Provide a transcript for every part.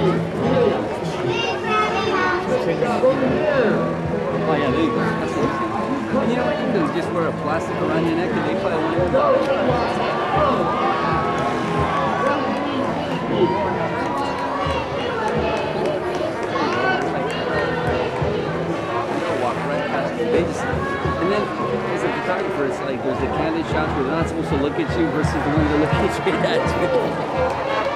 Oh yeah, there you go. That's awesome. You know what you can just wear a plastic around your neck and they play one of those. They just, and then as a photographer, it's like there's the candid shots where they're not supposed to look at you versus the ones that look at you.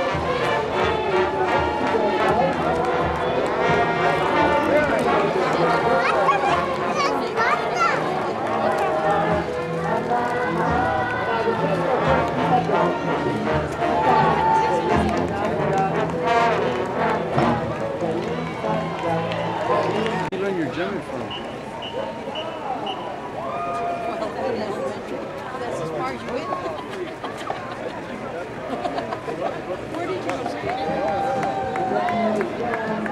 Where did you go?